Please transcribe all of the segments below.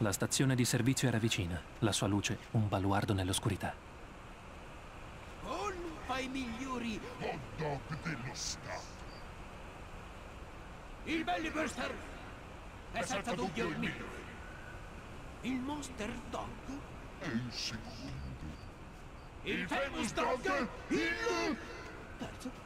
La stazione di servizio era vicina, la sua luce un baluardo nell'oscurità. Colpa i migliori hot dog dello Stato. Il Belly Burster è senza dubbio il migliore. Il Monster Dog, E il secondo. il Famous Dog, il terzo.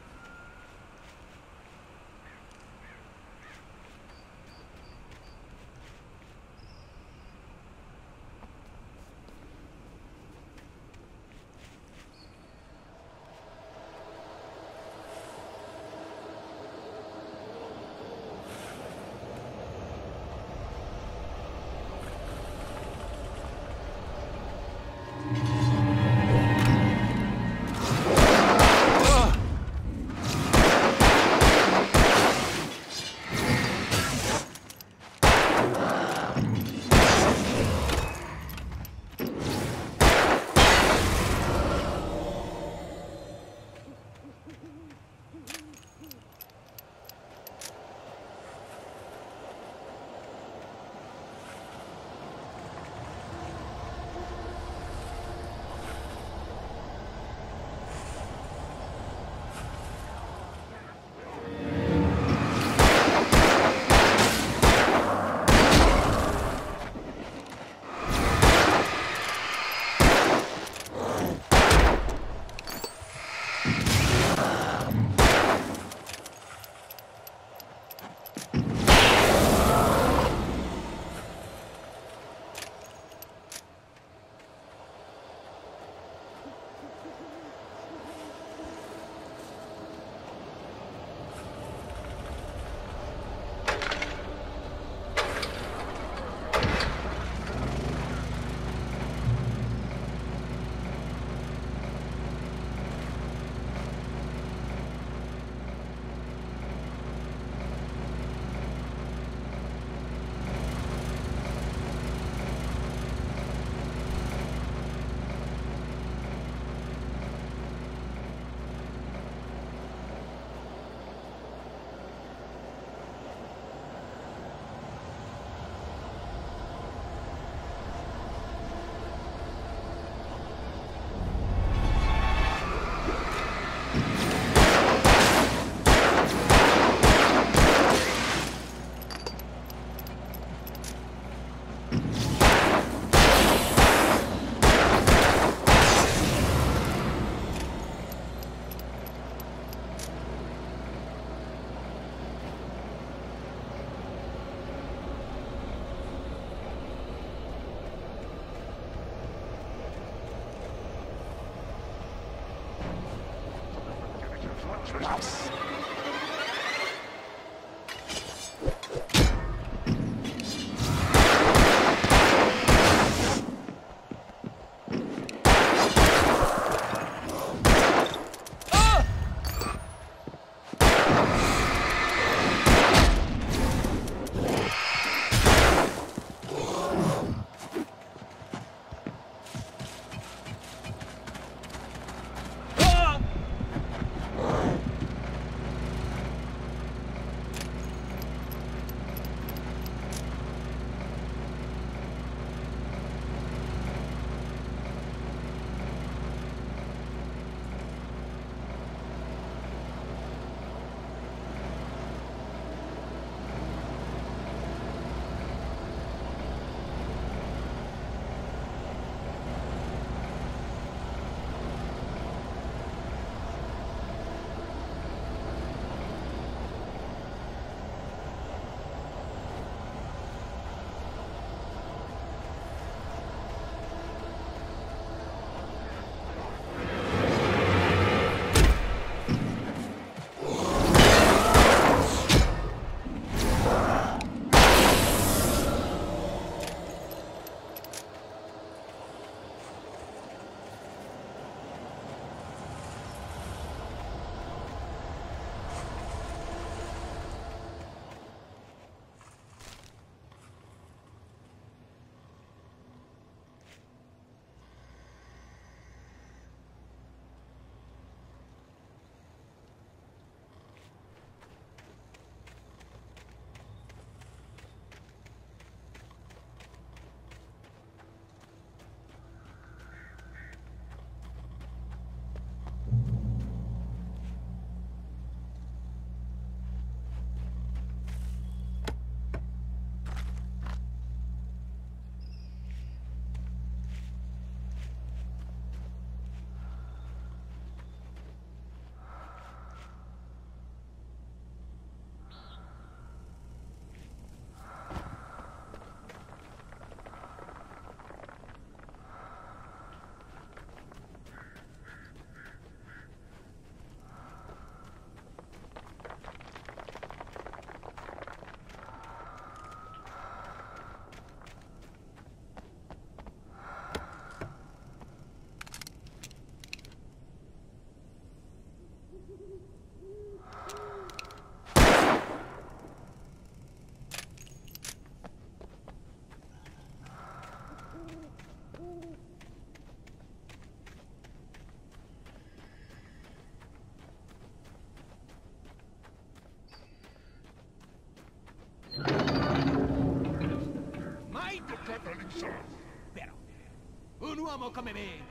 Uomo come me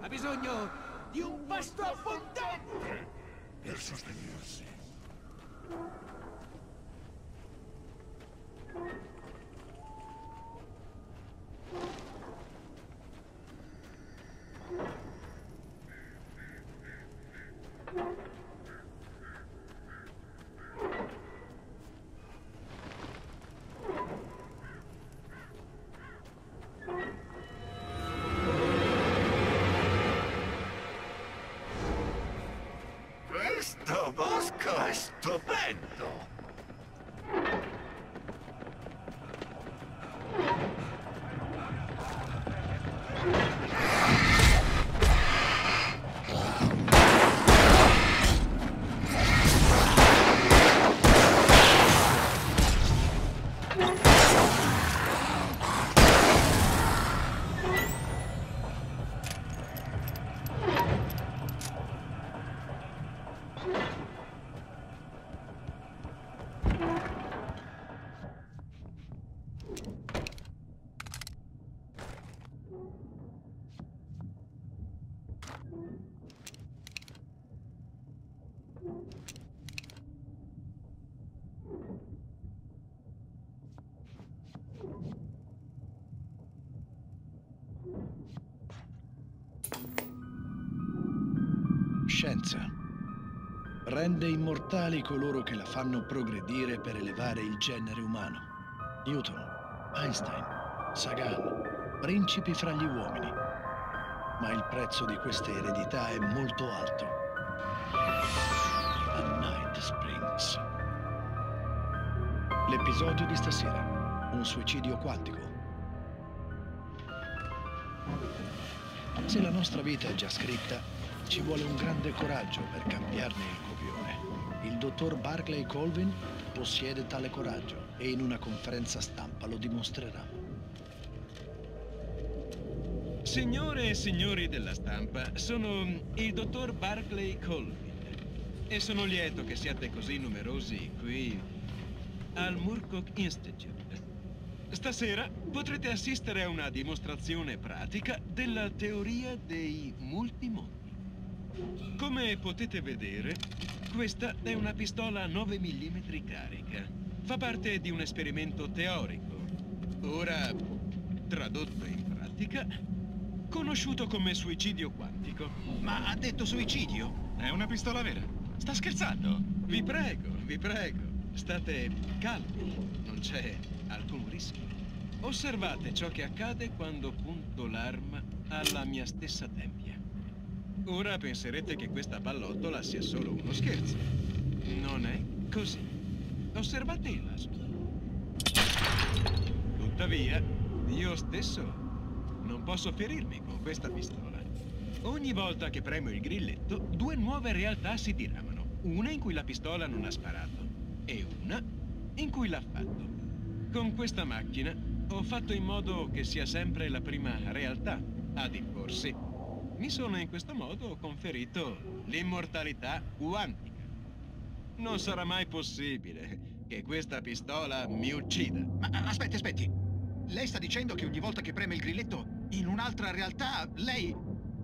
ha bisogno di un pasto abbondante per sostenersi. Stupendo! Scienza. Rende immortali coloro che la fanno progredire per elevare il genere umano. Newton, Einstein, Sagan, principi fra gli uomini. Ma il prezzo di questa eredità è molto alto. A Night Springs. L'episodio di stasera. Un suicidio quantico. Se la nostra vita è già scritta, ci vuole un grande coraggio per cambiarne il copione. Il dottor Barclay Colvin possiede tale coraggio e in una conferenza stampa lo dimostrerà. Signore e signori della stampa, sono il dottor Barclay Colvin e sono lieto che siate così numerosi qui al Murcock Institute. Stasera potrete assistere a una dimostrazione pratica della teoria dei multimondi. Come potete vedere, questa è una pistola 9 mm carica. Fa parte di un esperimento teorico. Ora, tradotto in pratica, conosciuto come suicidio quantico. Ma ha detto suicidio? È una pistola vera. Sta scherzando? Vi prego, vi prego. State calmi. Non c'è alcun rischio. Osservate ciò che accade quando punto l'arma alla mia stessa tempia. Ora penserete che questa pallottola sia solo uno scherzo. Non è così. Osservate il laso. Tuttavia, io stesso non posso ferirmi con questa pistola. Ogni volta che premo il grilletto, due nuove realtà si diramano. Una in cui la pistola non ha sparato e una in cui l'ha fatto. Con questa macchina ho fatto in modo che sia sempre la prima realtà ad imporsi. Mi sono in questo modo conferito l'immortalità quantica. Non sarà mai possibile che questa pistola mi uccida. Ma aspetti, aspetti. Lei sta dicendo che ogni volta che preme il grilletto in un'altra realtà, lei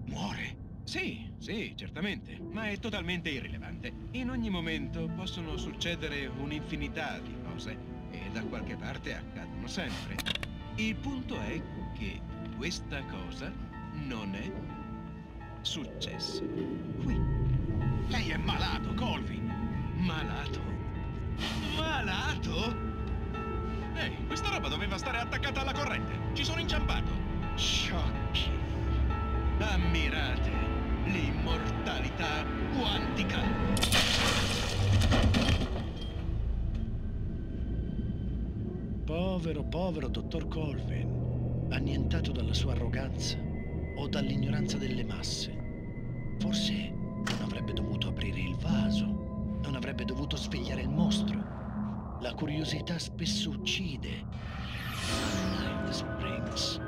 muore. Sì, sì, certamente, ma è totalmente irrilevante. In ogni momento possono succedere un'infinità di cose e da qualche parte accadono sempre. Il punto è che questa cosa non è successa qui. Lei è malato, Colvin. Malato? Malato? Ehi, questa roba doveva stare attaccata alla corrente. Ci sono inciampato. Sciocchi. Ammirate l'immortalità quantica. Povero, povero dottor Colvin, annientato dalla sua arroganza o dall'ignoranza delle masse. Forse non avrebbe dovuto aprire il vaso, non avrebbe dovuto svegliare il mostro. La curiosità spesso uccide. Night Springs.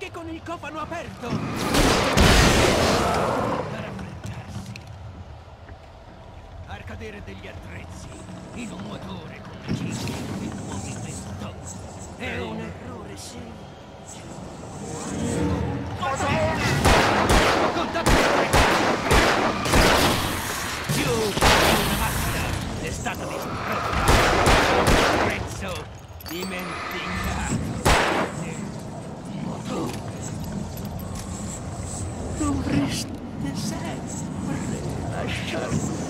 Anche con il cofano aperto! Da raffreddarsi. Far cadere degli attrezzi in un motore con cicli di movimento. È un errore semplice. Contatore! Più di una macchina è stata distrutta. Prezzo dimenticato. Motore. Dovreste sempre lasciarmi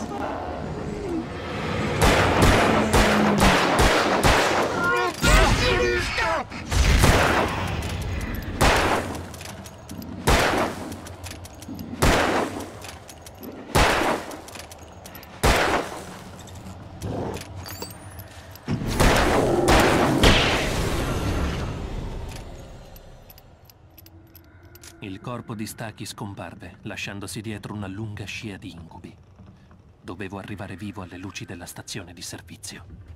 Il corpo di Staki scomparve, lasciandosi dietro una lunga scia di incubi. Dovevo arrivare vivo alle luci della stazione di servizio.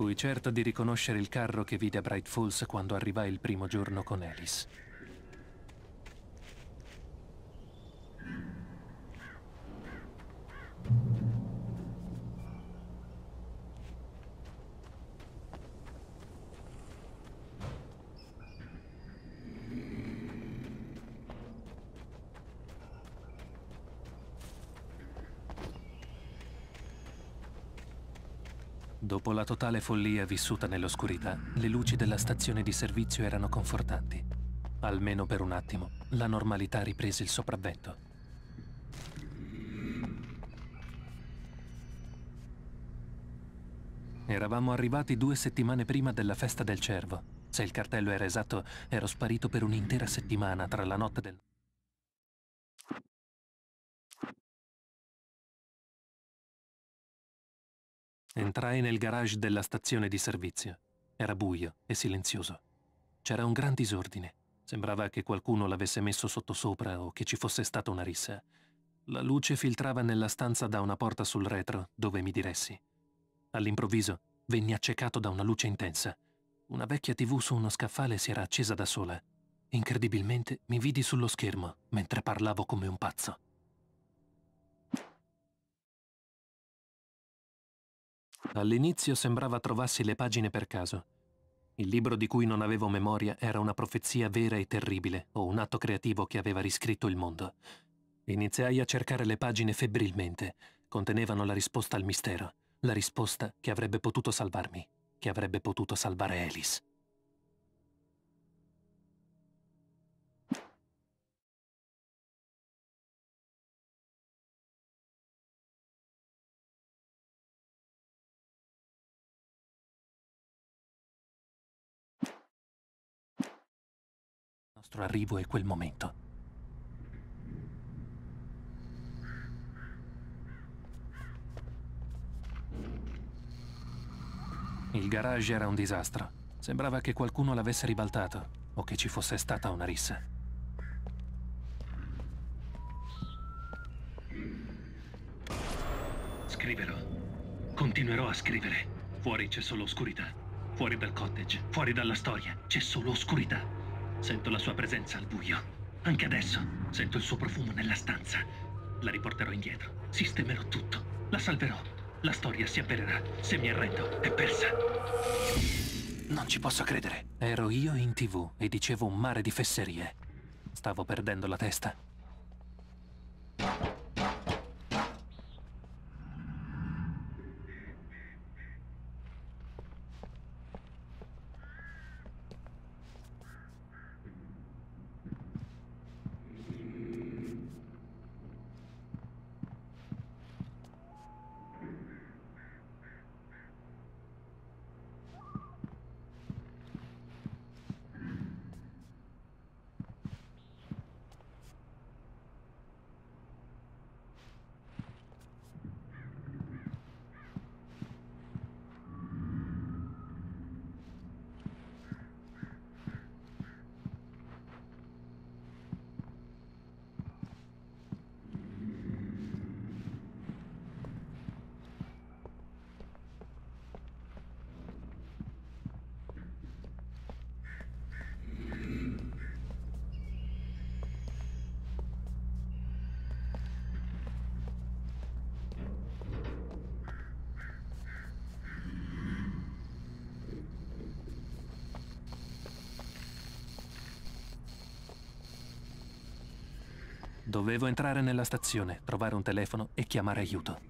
Fui certo di riconoscere il carro che vide a Bright Falls quando arrivai il primo giorno con Alice. Dopo la totale follia vissuta nell'oscurità, le luci della stazione di servizio erano confortanti. Almeno per un attimo, la normalità riprese il sopravvento. Eravamo arrivati due settimane prima della festa del cervo. Se il cartello era esatto, ero sparito per un'intera settimana tra la notte del... Entrai nel garage della stazione di servizio. Era buio e silenzioso. C'era un gran disordine. Sembrava che qualcuno l'avesse messo sottosopra o che ci fosse stata una rissa. La luce filtrava nella stanza da una porta sul retro, dove mi diressi. All'improvviso venni accecato da una luce intensa. Una vecchia tv su uno scaffale si era accesa da sola. Incredibilmente mi vidi sullo schermo mentre parlavo come un pazzo. All'inizio sembrava trovassi le pagine per caso. Il libro di cui non avevo memoria era una profezia vera e terribile o un atto creativo che aveva riscritto il mondo. Iniziai a cercare le pagine febbrilmente. Contenevano la risposta al mistero, la risposta che avrebbe potuto salvarmi, che avrebbe potuto salvare Alice. Nostro arrivo e quel momento. Il garage era un disastro. Sembrava che qualcuno l'avesse ribaltato o che ci fosse stata una rissa. Scriverò. Continuerò a scrivere. Fuori c'è solo oscurità. Fuori dal cottage, fuori dalla storia, c'è solo oscurità. Sento la sua presenza al buio. Anche adesso sento il suo profumo nella stanza. La riporterò indietro. Sistemerò tutto. La salverò. La storia si avvererà. Se mi arrendo, è persa. Non ci posso credere. Ero io in tv e dicevo un mare di fesserie. Stavo perdendo la testa. Dovevo entrare nella stazione, trovare un telefono e chiamare aiuto.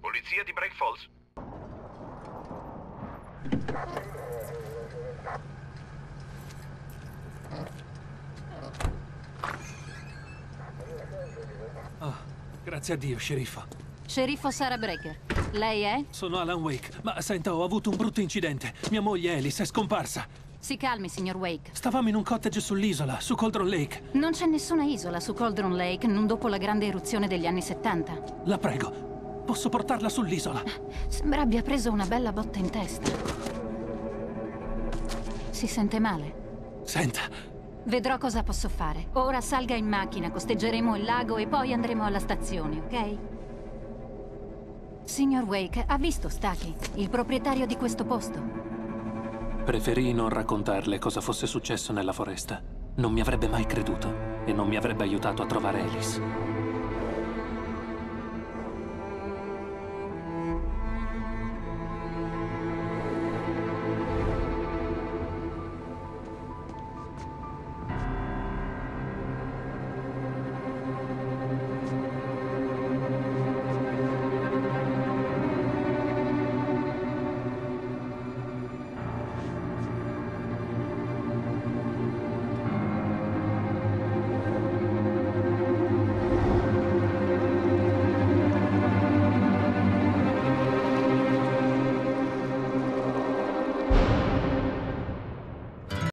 Polizia di Break Falls. Oh, grazie a Dio, sceriffo. Sceriffo Sarah Breaker. Lei è? Sono Alan Wake, ma senta, ho avuto un brutto incidente. Mia moglie Alice è scomparsa. Si calmi, signor Wake. Stavamo in un cottage sull'isola, su Coldron Lake. Non c'è nessuna isola su Cauldron Lake non dopo la grande eruzione degli anni 70. La prego, posso portarla sull'isola? Sembra abbia preso una bella botta in testa. Si sente male? Senta, Vedrò cosa posso fare. Ora salga in macchina, costeggeremo il lago e poi andremo alla stazione, ok? Signor Wake, ha visto Staki, il proprietario di questo posto? Preferii non raccontarle cosa fosse successo nella foresta. Non mi avrebbe mai creduto e non mi avrebbe aiutato a trovare Alice.